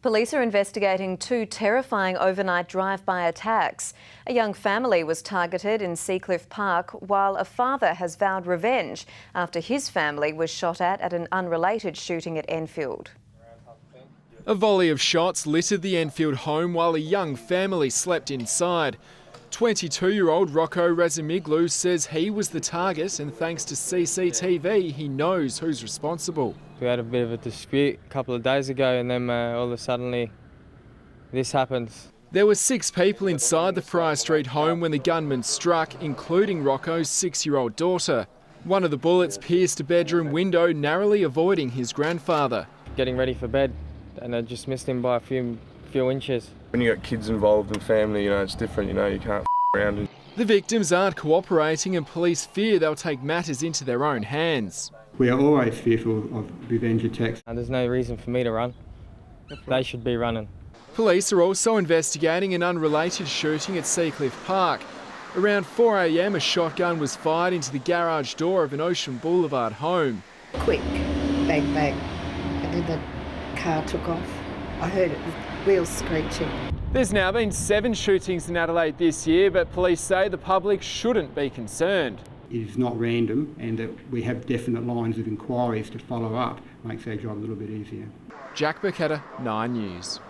Police are investigating two terrifying overnight drive-by attacks. A young family was targeted in Seacliff Park while a father has vowed revenge after his family was shot at at an unrelated shooting at Enfield. A volley of shots littered the Enfield home while a young family slept inside. 22-year-old Rocco Razumiglu says he was the target and thanks to CCTV he knows who's responsible. We had a bit of a dispute a couple of days ago and then uh, all of a sudden this happens. There were six people inside the Pryor Street home when the gunman struck, including Rocco's six-year-old daughter. One of the bullets pierced a bedroom window, narrowly avoiding his grandfather. Getting ready for bed and I just missed him by a few few inches. When you got kids involved and family, you know, it's different, you know, you can't around. The victims aren't cooperating and police fear they'll take matters into their own hands. We are always fearful of revenge attacks. And there's no reason for me to run. They should be running. Police are also investigating an unrelated shooting at Seacliff Park. Around 4am a shotgun was fired into the garage door of an Ocean Boulevard home. Quick, bang bang, and then the car took off. I heard it, wheels screeching. There's now been seven shootings in Adelaide this year, but police say the public shouldn't be concerned. It is not random and that we have definite lines of inquiries to follow up makes our job a little bit easier. Jack Burketta, 9 News.